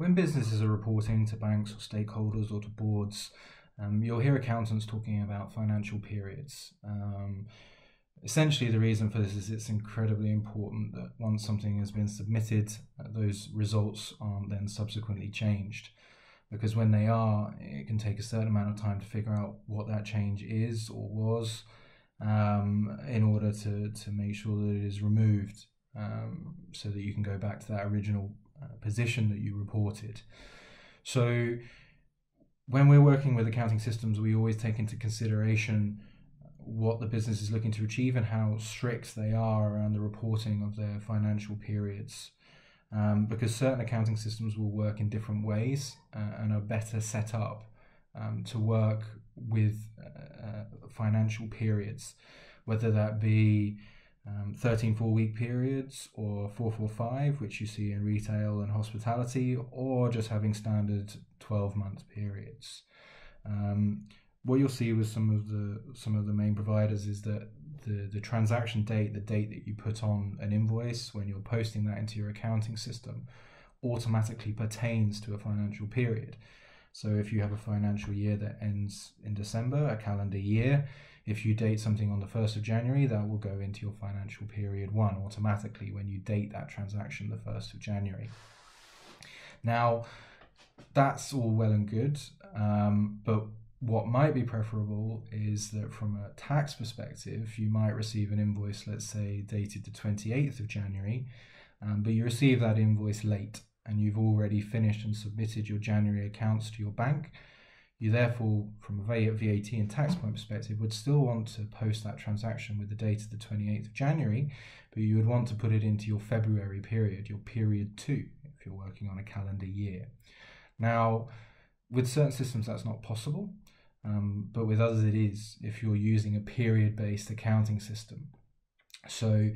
When businesses are reporting to banks or stakeholders or to boards, um, you'll hear accountants talking about financial periods. Um, essentially, the reason for this is it's incredibly important that once something has been submitted, uh, those results aren't then subsequently changed. Because when they are, it can take a certain amount of time to figure out what that change is or was um, in order to, to make sure that it is removed um, so that you can go back to that original uh, position that you reported. So, when we're working with accounting systems, we always take into consideration what the business is looking to achieve and how strict they are around the reporting of their financial periods. Um, because certain accounting systems will work in different ways uh, and are better set up um, to work with uh, uh financial periods, whether that be um, 13 four week periods or 445 which you see in retail and hospitality or just having standard 12 month periods. Um, what you'll see with some of the some of the main providers is that the, the transaction date the date that you put on an invoice when you're posting that into your accounting system automatically pertains to a financial period. So if you have a financial year that ends in december a calendar year if you date something on the 1st of January, that will go into your financial period one automatically when you date that transaction the 1st of January. Now, that's all well and good, um, but what might be preferable is that from a tax perspective, you might receive an invoice, let's say dated the 28th of January, um, but you receive that invoice late and you've already finished and submitted your January accounts to your bank you therefore, from a VAT and tax point perspective, would still want to post that transaction with the date of the 28th of January, but you would want to put it into your February period, your period two, if you're working on a calendar year. Now, with certain systems, that's not possible, um, but with others, it is if you're using a period based accounting system. So,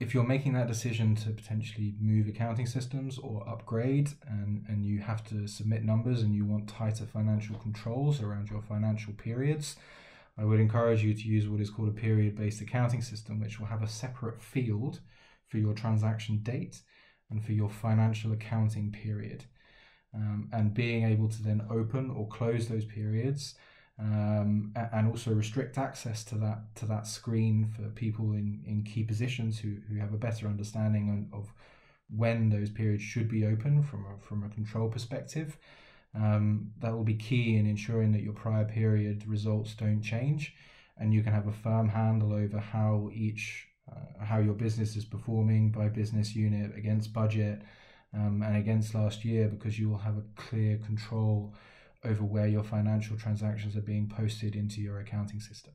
if you're making that decision to potentially move accounting systems or upgrade and, and you have to submit numbers and you want tighter financial controls around your financial periods, I would encourage you to use what is called a period based accounting system, which will have a separate field for your transaction date and for your financial accounting period. Um, and being able to then open or close those periods um, and also restrict access to that to that screen for people in, in key positions who, who have a better understanding of when those periods should be open from a, from a control perspective. Um, that will be key in ensuring that your prior period results don't change, and you can have a firm handle over how each uh, how your business is performing by business unit against budget um, and against last year because you will have a clear control over where your financial transactions are being posted into your accounting system.